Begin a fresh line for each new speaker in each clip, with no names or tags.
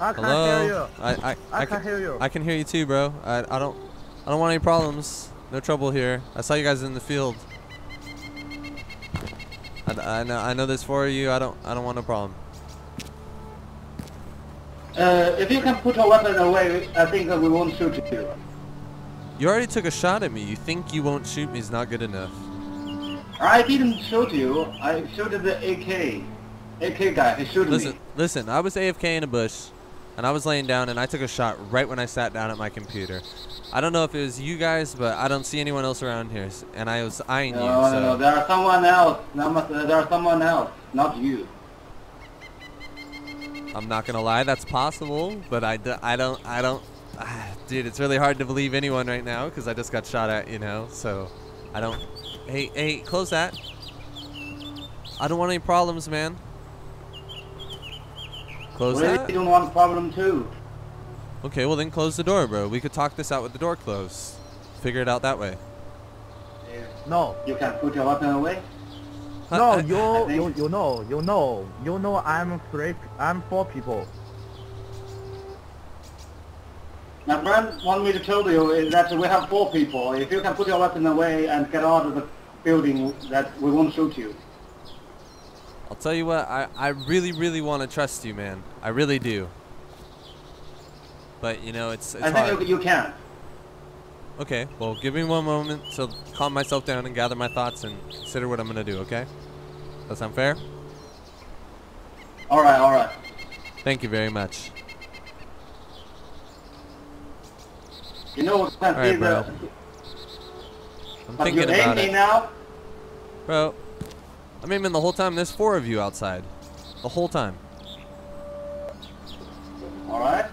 I can't
Hello.
hear you.
I I,
I,
can,
can't hear you.
I can hear you too, bro. I I don't I don't want any problems. No trouble here. I saw you guys in the field. I, I know I know there's four of you. I don't I don't want no problem.
Uh, if you can put your weapon away, I think uh, we won't shoot you.
You already took a shot at me. You think you won't shoot me is not good enough.
I didn't shoot you. I shot the AK. AK guy. He shot
Listen,
me.
listen. I was AFK in a bush, and I was laying down, and I took a shot right when I sat down at my computer. I don't know if it was you guys, but I don't see anyone else around here, and I was eyeing
No,
you.
no,
so
no. There are someone else. There must- there are someone else, not you.
I'm not gonna lie, that's possible, but I, d- I don't I don't. ah, dude, it's really hard to believe anyone right now because I just got shot at, you know. So I don't. Hey, hey, close that. I don't want any problems, man. Close
We
that.
don't want problem too.
Okay, well then close the door, bro. We could talk this out with the door closed. Figure it out that way.
No,
You can put your weapon away.
I-
no, you, you, you know, you know, you know. I'm three. I'm four people.
Now, friend want me to tell you is that we have four people. If you can put your weapon away and get out of the building, that we won't shoot you.
I'll tell you what. I I really really want to trust you, man. I really do. But you know, it's it's
I
hard.
think you, you can.
Okay, well, give me one moment to calm myself down and gather my thoughts and consider what I'm gonna do. Okay? That sound fair?
All right, all right.
Thank you very much.
You know we can
All right,
see
uh,
bro.
I'm thinking about it,
now.
bro. I'm aiming the whole time. There's four of you outside, the whole time.
All right.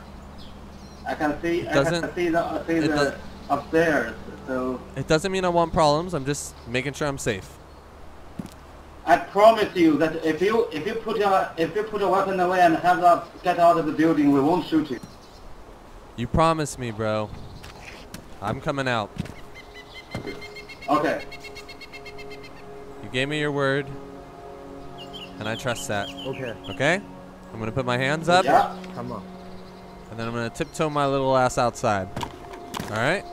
I can see. I
doesn't-
can see the I see
it
the upstairs. So
It doesn't mean I want problems. I'm just making sure I'm safe.
I promise you that if you if you put your if you put your weapon away and have up get out of the building, we won't shoot you.
You promise me, bro. I'm coming out.
Okay.
Gave me your word, and I trust that.
Okay,
Okay? I'm gonna put my hands up,
Yeah.
come on.
and then I'm gonna tiptoe my little ass outside. All right?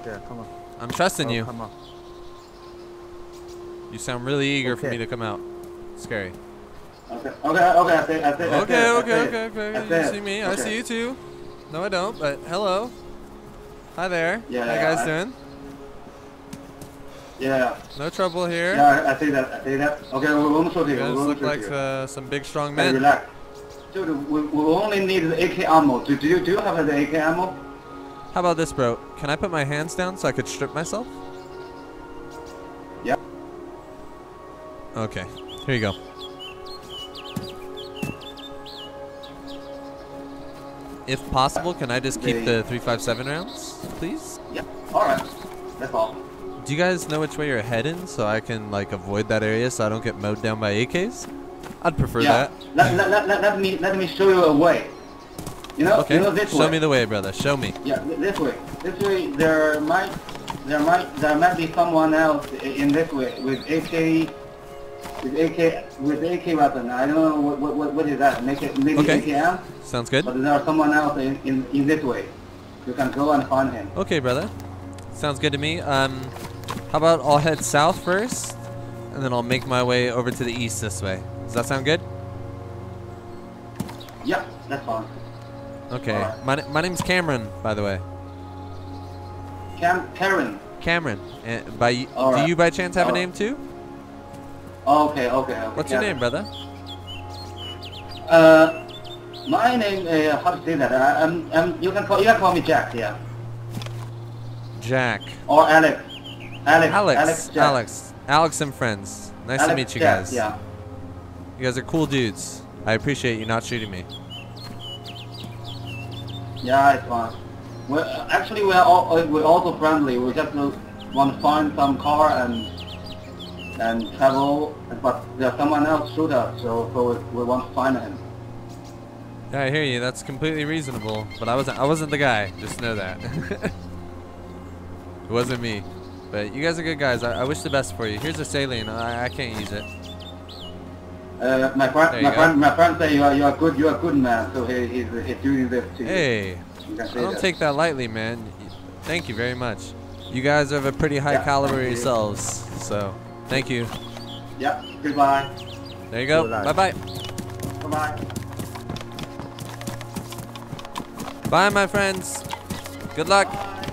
Okay, come on.
I'm trusting
Oh,
you.
Come on.
You sound really eager for me to come out. Scary.
Okay. Okay. Okay. I say. I say. I
Okay,
say, I
okay, okay, okay. You see me? I see you too. No, I don't. But hello. Hi there.
Yeah,
How you guys
I-
doing?
Yeah.
No trouble here.
Yeah. I say that. I say that. Okay. We won't shoot you.
You guys look like uh, some big, strong men.
relax. Dude, we, we only need the AK ammo. Do, do you do you have the AK ammo?
How about this, bro? Can I put my hands down so I could strip myself?
Yeah.
Okay. Here you go. If possible, can I just keep the 357 rounds, please?
Yeah. All right. That's all.
Do you guys know which way you're heading so I can like avoid that area so I don't get mowed down by AKs? I'd prefer
yeah.
that.
Let, let, let, let, let me let me show you a way. You know.
Okay.
You know this
Show
way.
me the way, brother. Show me.
Yeah, this way. This way, there might, there might, there might be someone else in this way with AK, with AK, with AK weapon. I don't know what, what, what, is that? Make it, maybe
Okay.
AKM.
Sounds good.
But there are someone else in, in, in this way. You can go and find him.
Okay, brother. Sounds good to me. Um, how about I'll head south first, and then I'll make my way over to the east this way. Does that sound good?
Yeah, that's fine.
Okay.
Alright.
My, my name's Cameron, by the way.
Cam, Karen.
Cameron. And by y- do
Alright.
you by chance have a name too?
Okay, okay, okay.
What's your name, brother?
Uh, my name. Uh, how to say that? I, I'm, I'm. You can call. You can call me Jack. Yeah.
Jack.
Or Alex. Alex.
Alex.
Alex.
Alex. Alex and friends. Nice to meet you
Jack,
guys.
Yeah.
You guys are cool dudes. I appreciate you not shooting me.
Yeah, it's fine. We're, actually, we're all, uh, we're also friendly. We just want to find some car and and travel, but there's someone else shoot us, so so we, we want to find him.
Yeah, I hear you. That's completely reasonable. But I wasn't. I wasn't the guy. Just know that. it wasn't me. But you guys are good guys. I, I wish the best for you. Here's a saline. I, I can't use it.
Uh, my friend, my
you
friend, my friend say you are you are good, you are good man. So he, he's he's doing this to.
Hey,
You can
I don't
that.
take that lightly, man. Thank you very much. You guys are of a pretty high
Yeah,
caliber
you.
yourselves, so thank you.
Yeah. Goodbye.
There you go. Bye bye.
Bye bye.
Bye, my friends. Good luck.
Bye.